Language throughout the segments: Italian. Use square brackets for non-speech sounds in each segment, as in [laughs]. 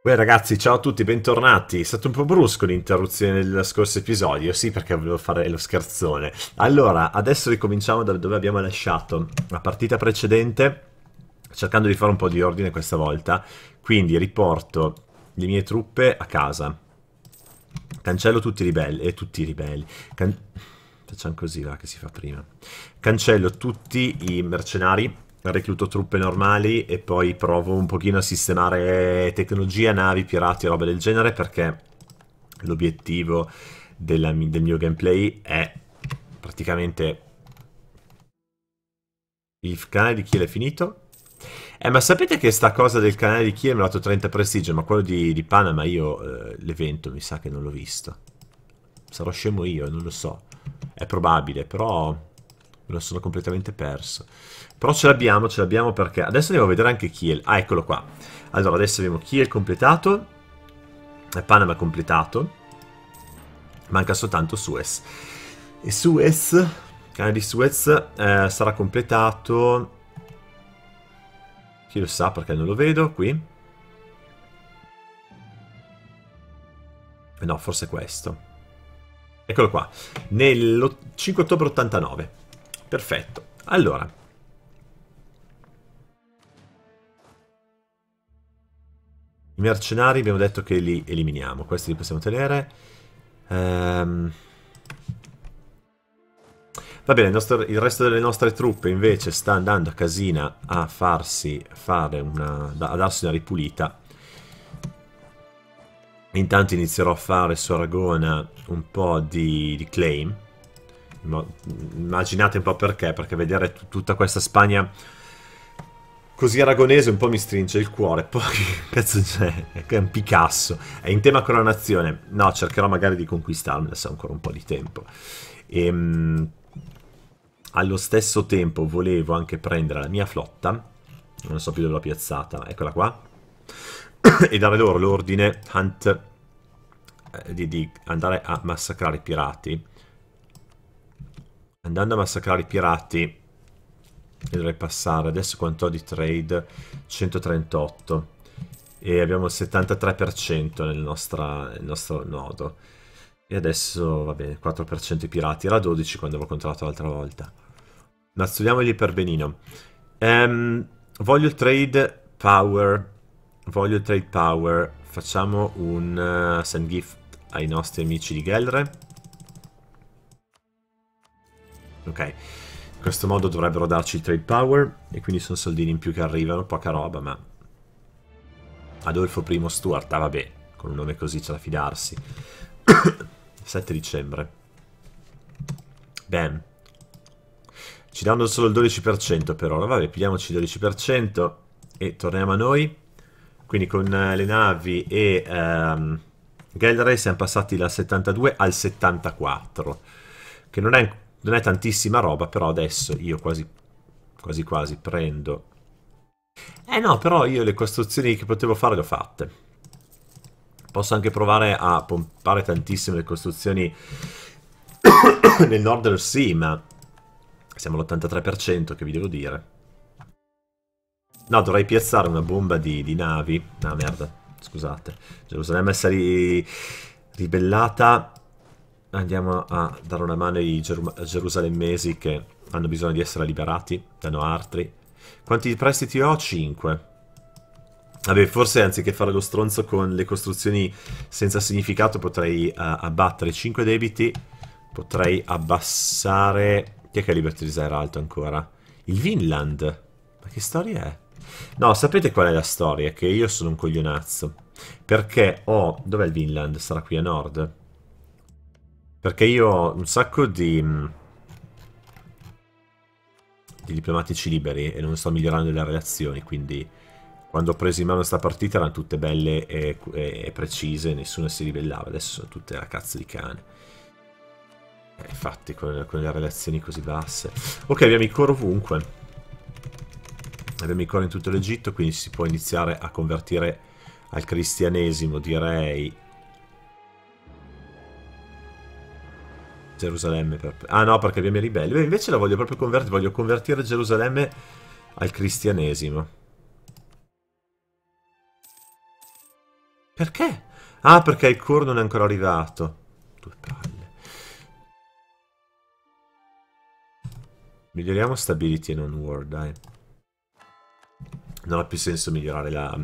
Beh ragazzi, ciao a tutti, bentornati. È stato un po' brusco l'interruzione del scorso episodio, sì perché volevo fare lo scherzone. Allora, adesso ricominciamo da dove abbiamo lasciato la partita precedente, cercando di fare un po' di ordine questa volta. Quindi riporto le mie truppe a casa. Cancello tutti i ribelli, e eh, tutti i ribelli. Can... Facciamo così, va, che si fa prima. Cancello tutti i mercenari recluto truppe normali e poi provo un pochino a sistemare tecnologia, navi, pirati e robe del genere perché l'obiettivo del mio gameplay è praticamente il canale di Kiel è finito. Eh ma sapete che sta cosa del canale di Kiel mi ha dato 30 prestigio ma quello di, di Panama io eh, l'evento mi sa che non l'ho visto. Sarò scemo io non lo so. È probabile però me lo sono completamente perso però ce l'abbiamo, ce l'abbiamo perché... Adesso andiamo a vedere anche Kiel. Ah, eccolo qua. Allora, adesso abbiamo Kiel completato. Panama completato. Manca soltanto Suez. E Suez, canale di Suez, eh, sarà completato... Chi lo sa perché non lo vedo qui. Eh, no, forse questo. Eccolo qua. Nel 5 ottobre 89. Perfetto. Allora, I mercenari abbiamo detto che li eliminiamo. Questi li possiamo tenere. Ehm... Va bene, il, nostro, il, resto delle nostre truppe invece sta andando a casina a farsi fare una... a darsi una ripulita. Intanto inizierò a fare su Aragona un po' di, di claim. Immaginate un po' perché, perché vedere tutta questa Spagna Così aragonese un po' mi stringe il cuore. [laughs] Poi, cazzo c'è? È un Picasso. È in tema coronazione. No, cercherò magari di conquistarmela se ho ancora un po' di tempo. E, ehm, allo stesso tempo volevo anche prendere la mia flotta. Non so più dove l'ho piazzata. Eccola qua. [coughs] e dare loro l'ordine Hunt eh, di, di andare a massacrare i pirati. Andando a massacrare i pirati dovrei passare? Adesso quanto ho di trade? 138 e abbiamo il 73% nel, nostra, nel nostro nodo. E adesso va bene 4% i pirati. Era 12 quando avevo controllato l'altra volta. Ma studiamogli per benino. Um, voglio il trade power. Voglio il trade power. Facciamo un uh, send gift ai nostri amici di Gelre ok in questo modo dovrebbero darci il trade power e quindi sono soldini in più che arrivano, poca roba, ma... Adolfo I Stuart, ah vabbè, con un nome così c'è da fidarsi. [coughs] 7 dicembre. Bam. Ci danno solo il 12% per ora, vabbè, pigliamoci il 12% e torniamo a noi. Quindi con eh, le navi e um, Gelray siamo passati dal 72 al 74, che non è non è tantissima roba, però adesso io quasi quasi quasi prendo... Eh no, però io le costruzioni che potevo fare le ho fatte. Posso anche provare a pompare tantissime le costruzioni [coughs] nel Northern Sea, ma siamo all'83%, che vi devo dire. No, dovrei piazzare una bomba di, di navi. Ah, merda, scusate. Gerusalemme si è ribellata andiamo a dare una mano ai Geru gerusalemmesi che hanno bisogno di essere liberati da Noartri. Quanti prestiti ho? 5. Vabbè, forse anziché fare lo stronzo con le costruzioni senza significato potrei uh, abbattere 5 debiti, potrei abbassare... Chi è che è Liberty Desire alto ancora? Il Vinland? Ma che storia è? No, sapete qual è la storia? Che io sono un coglionazzo. Perché ho... Dov'è il Vinland? Sarà qui a nord? Perché io ho un sacco di... Mm, di diplomatici liberi e non sto migliorando le relazioni, quindi quando ho preso in mano questa partita erano tutte belle e, e, e precise, nessuno si ribellava, adesso sono tutte la cazzo di cane. Eh, infatti, con, con, le relazioni così basse. Ok, abbiamo i core ovunque. Abbiamo i core in tutto l'Egitto, quindi si può iniziare a convertire al cristianesimo, direi, Gerusalemme per... Ah no, perché abbiamo i ribelli. Beh, invece la voglio proprio convertire, voglio convertire Gerusalemme al cristianesimo. Perché? Ah, perché il core non è ancora arrivato. Due palle. Miglioriamo stability e non war, dai. Non ha più senso migliorare la,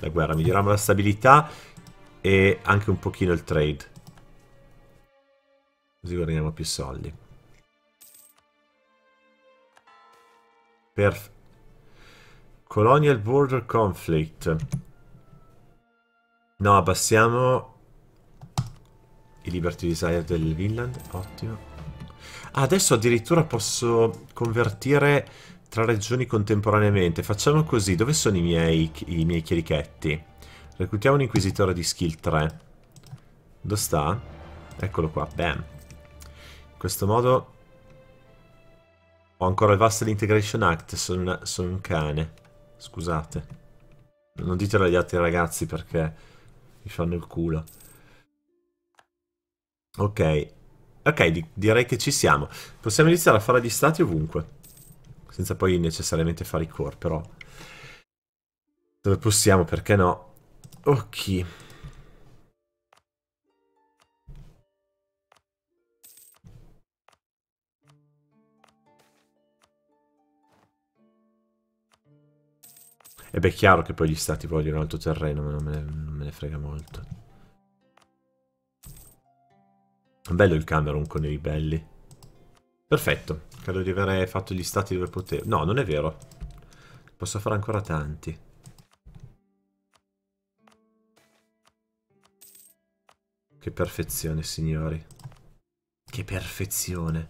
la guerra. Miglioriamo la stabilità e anche un pochino il trade. Così guadagniamo più soldi. Perfetto. Colonial Border Conflict. No, abbassiamo i Liberty Desire del Vinland. Ottimo. Ah, adesso addirittura posso convertire tra regioni contemporaneamente. Facciamo così. Dove sono i miei, i miei chierichetti? Reclutiamo un inquisitore di skill 3. Dove sta? Eccolo qua. Bam. Questo modo... Ho ancora il Vassal Integration Act. Sono, una, sono un cane. Scusate. Non ditelo agli altri ragazzi perché... Mi fanno il culo. Ok. Ok, di direi che ci siamo. Possiamo iniziare a fare gli stati ovunque. Senza poi necessariamente fare i core, però... Dove possiamo, perché no? Ok. E beh, è chiaro che poi gli stati vogliono alto terreno, ma non me, ne, non me ne frega molto. Bello il Cameron con i ribelli. Perfetto. Credo di aver fatto gli stati dove potevo. No, non è vero. Posso fare ancora tanti. Che perfezione, signori. Che perfezione.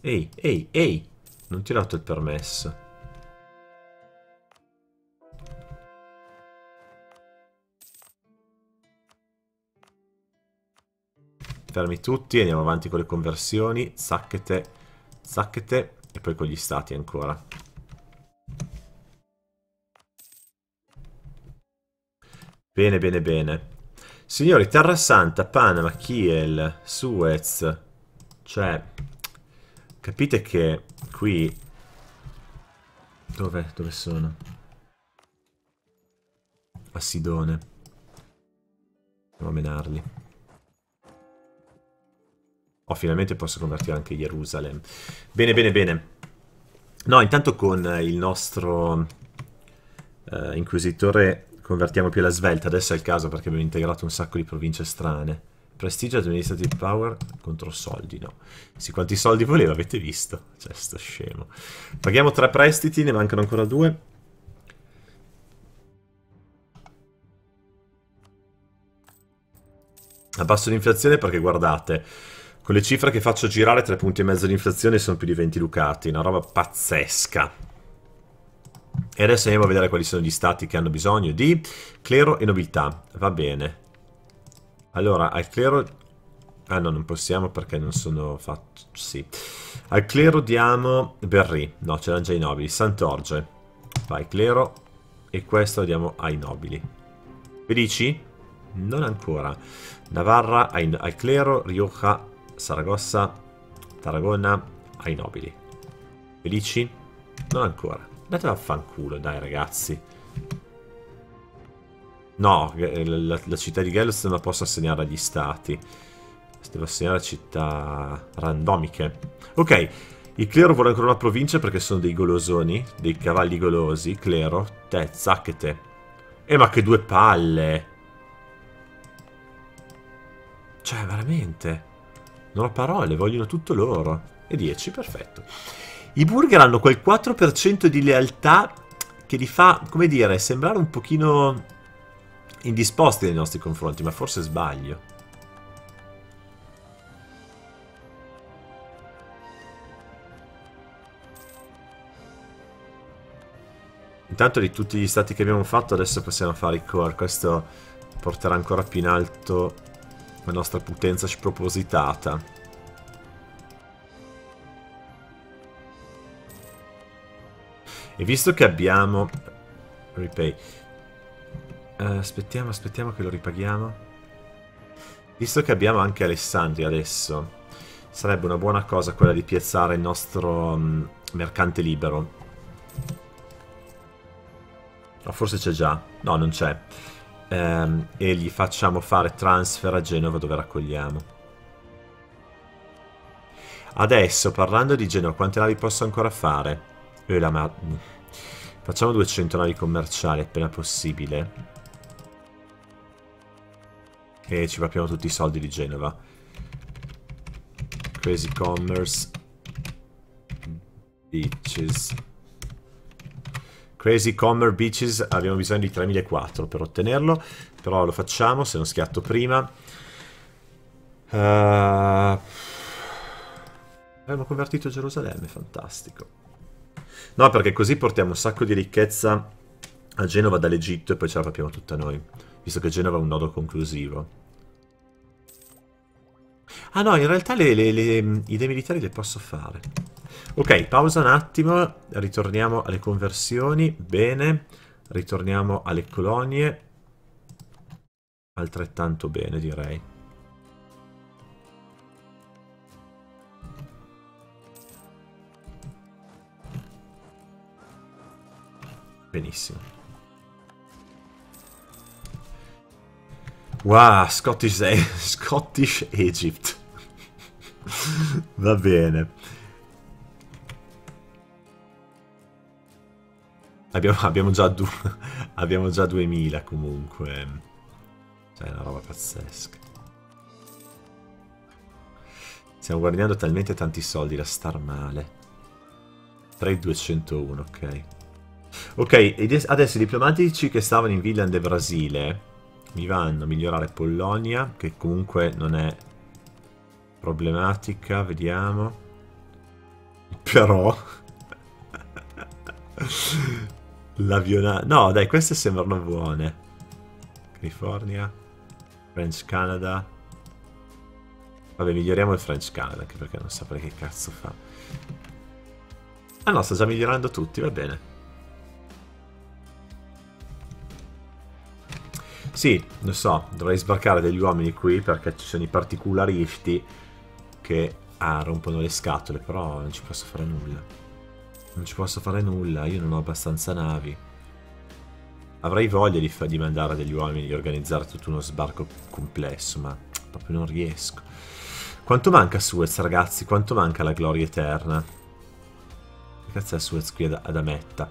Ehi, ehi, ehi! Non ti ho dato il permesso. Fermi tutti, andiamo avanti con le conversioni. Zacchete, zacchete e poi con gli stati ancora. Bene, bene, bene. Signori, Terra Santa, Panama, Kiel, Suez. Cioè, Capite che qui... Dove? Dove sono? A Sidone. Andiamo a menarli. Oh, finalmente posso convertire anche Gerusalemme. Bene, bene, bene. No, intanto con il nostro uh, Inquisitore convertiamo più la svelta. Adesso è il caso perché abbiamo integrato un sacco di province strane. Prestigio Administrative Power contro soldi, no. Sì, quanti soldi voleva, avete visto? Cioè, sto scemo. Paghiamo tre prestiti, ne mancano ancora due. Abbasso l'inflazione perché guardate, con le cifre che faccio girare, tre punti e mezzo di inflazione sono più di 20 ducati, una roba pazzesca. E adesso andiamo a vedere quali sono gli stati che hanno bisogno di clero e nobiltà. Va bene. Allora, al clero... Ah no, non possiamo perché non sono fatto... Sì. Al clero diamo Berry. No, ce l'hanno già i nobili. Sant'Orge. Vai, clero. E questo lo diamo ai nobili. Felici? Non ancora. Navarra ai, al clero. Rioja, Saragossa, Tarragona ai nobili. Felici? Non ancora. Andatela a fanculo, dai ragazzi. No, eh, la, la città di Gelos non la posso assegnare agli stati. Devo assegnare a città randomiche. Ok, il clero vuole ancora una provincia perché sono dei golosoni, dei cavalli golosi. Clero, te, zacchete. Eh, ma che due palle! Cioè, veramente. Non ho parole, vogliono tutto loro. E 10, perfetto. I burger hanno quel 4% di lealtà che li fa, come dire, sembrare un pochino indisposti nei nostri confronti, ma forse sbaglio. Intanto di tutti gli stati che abbiamo fatto adesso possiamo fare i core, questo porterà ancora più in alto la nostra potenza spropositata. E visto che abbiamo... Repay. Uh, aspettiamo, aspettiamo che lo ripaghiamo. Visto che abbiamo anche Alessandria adesso, sarebbe una buona cosa quella di piazzare il nostro um, mercante libero. Ah, forse c'è già. No, non c'è. Ehm, e gli facciamo fare transfer a Genova dove raccogliamo. Adesso, parlando di Genova, quante navi posso ancora fare? Eh, ma... Facciamo 200 navi commerciali appena possibile. E ci papiamo tutti i soldi di Genova. Crazy Commerce. Beaches. Crazy Commerce Beaches. Abbiamo bisogno di 3004 per ottenerlo. Però lo facciamo se non schiatto prima. Uh... Abbiamo convertito Gerusalemme, fantastico. No, perché così portiamo un sacco di ricchezza a Genova dall'Egitto e poi ce la papiamo tutta noi. Visto che Genova è un nodo conclusivo. Ah no, in realtà le, le, le idee militari le posso fare. Ok, pausa un attimo, ritorniamo alle conversioni, bene, ritorniamo alle colonie, altrettanto bene direi. Benissimo. Wow, Scottish, [laughs] Scottish Egypt. Va bene. Abbiamo, abbiamo, già du, [laughs] abbiamo già 2000 comunque. Cioè, è una roba pazzesca. Stiamo guadagnando talmente tanti soldi da star male. 3201, ok. Ok, adesso i diplomatici che stavano in Villan de Brasile mi vanno a migliorare Polonia, che comunque non è problematica, vediamo. [laughs] Però... [laughs] L'avionata... No, dai, queste sembrano buone. California, French Canada. Vabbè, miglioriamo il French Canada, anche perché non saprei che cazzo fa. Ah no, sta già migliorando tutti, va bene. Sì, lo so, dovrei sbarcare degli uomini qui perché ci sono i particolaristi che ah, rompono le scatole, però non ci posso fare nulla. Non ci posso fare nulla, io non ho abbastanza navi. Avrei voglia di, di mandare degli uomini, di organizzare tutto uno sbarco complesso, ma proprio non riesco. Quanto manca Suez, ragazzi? Quanto manca la gloria eterna? Che cazzo è Suez qui ad, ad Ametta?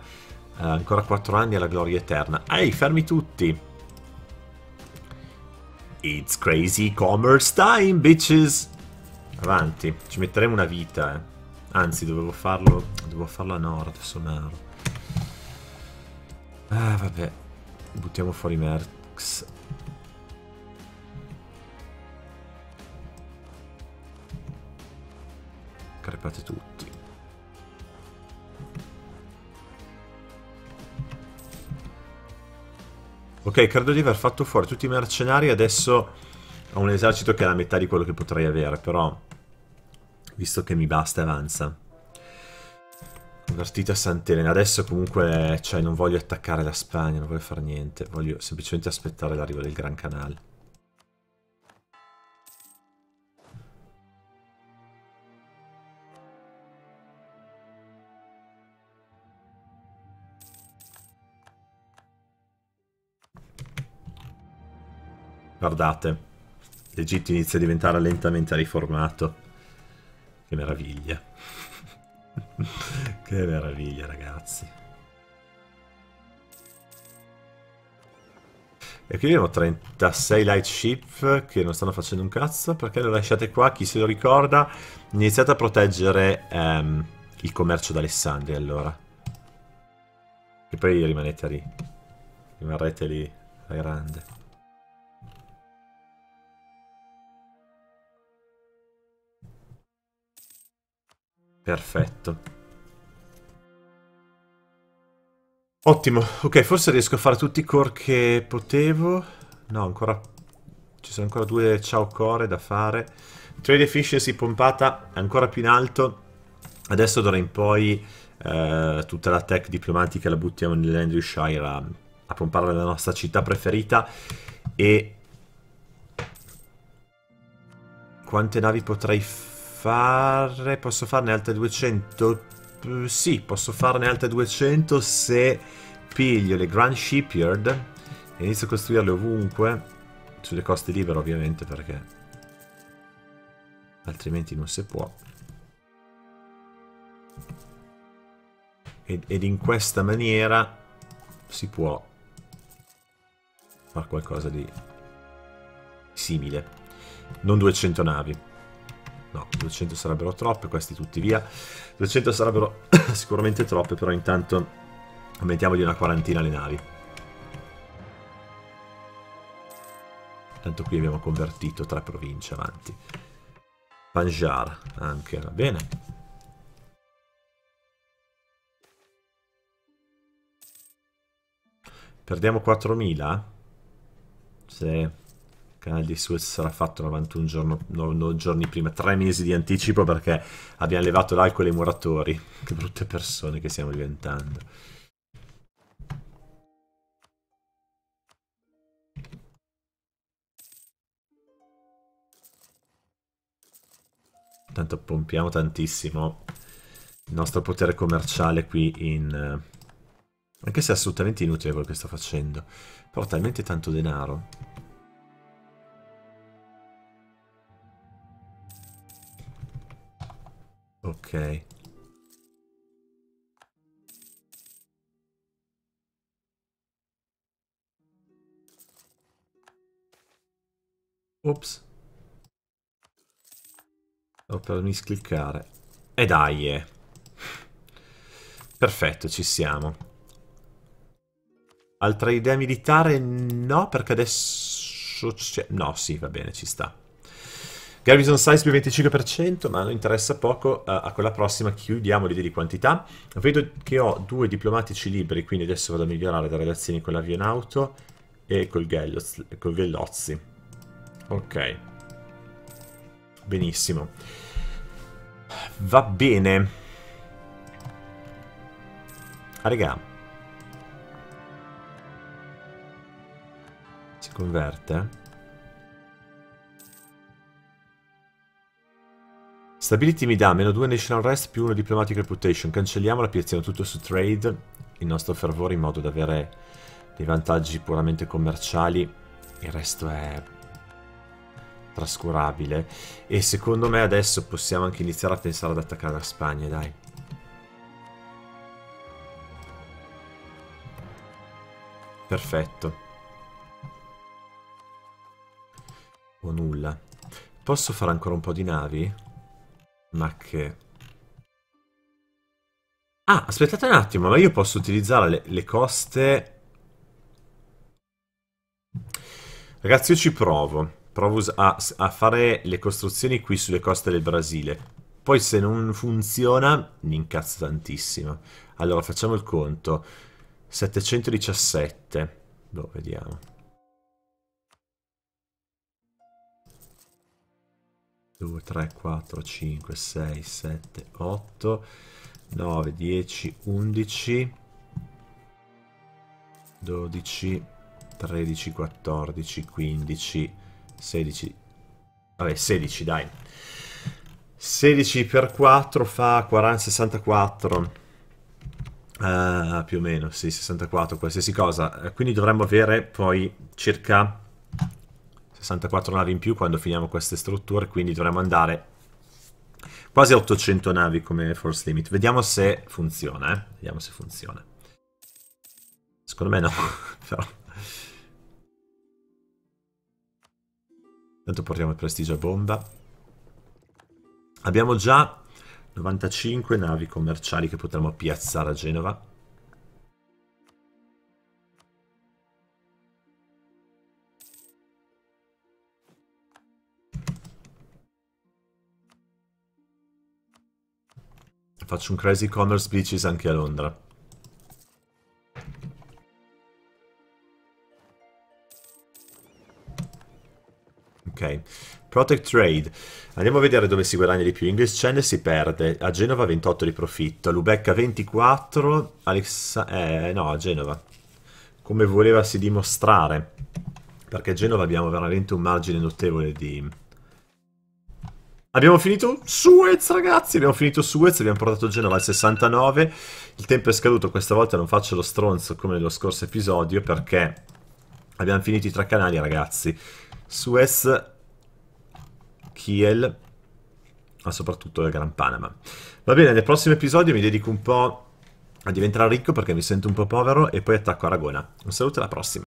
Uh, ancora 4 anni alla gloria eterna. Ehi, fermi tutti! It's crazy commerce time, bitches! Avanti, ci metteremo una vita, eh. Anzi, dovevo farlo... Dovevo farlo a nord, Sonaro. Ah, vabbè. Buttiamo fuori Merx. Crepate tutti. Ok, credo di aver fatto fuori tutti i mercenari, adesso ho un esercito che è la metà di quello che potrei avere, però... Visto che mi basta, avanza. Convertita a Sant'Elena. Adesso comunque, cioè, non voglio attaccare la Spagna, non voglio fare niente. Voglio semplicemente aspettare l'arrivo del Gran Canale. Guardate, l'Egitto inizia a diventare lentamente riformato. Che meraviglia. [laughs] che meraviglia, ragazzi. E qui abbiamo 36 light ship che non stanno facendo un cazzo. Perché le lasciate qua? Chi se lo ricorda? Iniziate a proteggere um, il commercio d'Alessandria allora. E poi rimanete lì. Rimarrete lì, la grande. Perfetto. Ottimo. Ok, forse riesco a fare tutti i core che potevo. No, ancora... Ci sono ancora due ciao core da fare. Trade efficiency pompata ancora più in alto. Adesso d'ora in poi eh, tutta la tech diplomatica la buttiamo nell'Andrewshire a, a pompare la nostra città preferita. E... Quante navi potrei fare? Fare... Posso farne altre 200? Uh, sì, posso farne altre 200 se piglio le Grand Shipyard e inizio a costruirle ovunque, sulle coste libere ovviamente perché altrimenti non si può. Ed, ed in questa maniera si può fare qualcosa di simile. Non 200 navi. No, 200 sarebbero troppe, questi tutti via. 200 sarebbero [coughs] sicuramente troppe, però intanto aumentiamo di una quarantina le navi. Tanto qui abbiamo convertito tre province avanti. Panjar anche, va bene. Perdiamo 4.000? Sì canale di Suez sarà fatto 91 giorno, no, no, giorni prima, tre mesi di anticipo perché abbiamo levato l'alcol ai muratori. Che brutte persone che stiamo diventando. Tanto pompiamo tantissimo il nostro potere commerciale qui in... Anche se è assolutamente inutile quello che sto facendo. Però talmente tanto denaro. Ok. Ops. Devo per miscliccare. E dai, eh. Perfetto, ci siamo. Altra idea militare? No, perché adesso. No, sì, va bene, ci sta. Garrison size più 25%, ma non interessa poco. Uh, a quella prossima chiudiamo l'idea di quantità. Vedo che ho due diplomatici liberi, quindi adesso vado a migliorare le relazioni con l'avionauto e col, Gelloz, col Gellozzi. Ok. Benissimo. Va bene. Ah, regà. Si converte? Stability mi dà meno 2 National Rest più 1 Diplomatic Reputation. Cancelliamo la piazziamo tutto su Trade, il nostro fervore, in modo da avere dei vantaggi puramente commerciali. Il resto è trascurabile. E secondo me adesso possiamo anche iniziare a pensare ad attaccare la Spagna, dai. Perfetto. O nulla. Posso fare ancora un po' di navi? Ma che... Ah, aspettate un attimo, ma io posso utilizzare le, le coste... Ragazzi, io ci provo. Provo a, a fare le costruzioni qui sulle coste del Brasile. Poi se non funziona, mi incazzo tantissimo. Allora, facciamo il conto. 717. Boh, vediamo. 2, 3, 4, 5, 6, 7, 8, 9, 10, 11, 12, 13, 14, 15, 16, vabbè 16 dai. 16 per 4 fa 40, 64. Uh, più o meno, sì, 64, qualsiasi cosa. Quindi dovremmo avere poi circa 64 navi in più quando finiamo queste strutture, quindi dovremmo andare quasi a 800 navi come force limit. Vediamo se funziona, eh? Vediamo se funziona. Secondo me no, [laughs] però... Intanto portiamo il prestigio a bomba. Abbiamo già 95 navi commerciali che potremmo piazzare a Genova. Faccio un Crazy Commerce Beaches anche a Londra. Ok. Protect Trade. Andiamo a vedere dove si guadagna di più. English Channel si perde. A Genova 28 di profitto. Lubecca 24. Alexa... Eh, no, a Genova. Come volevasi dimostrare. Perché a Genova abbiamo veramente un margine notevole di Abbiamo finito Suez, ragazzi. Abbiamo finito Suez. Abbiamo portato Genova al 69. Il tempo è scaduto. Questa volta non faccio lo stronzo come nello scorso episodio perché abbiamo finito i tre canali, ragazzi. Suez, Kiel, ma soprattutto il Gran Panama. Va bene, nel prossimo episodio mi dedico un po' a diventare ricco perché mi sento un po' povero e poi attacco Aragona. Un saluto alla prossima.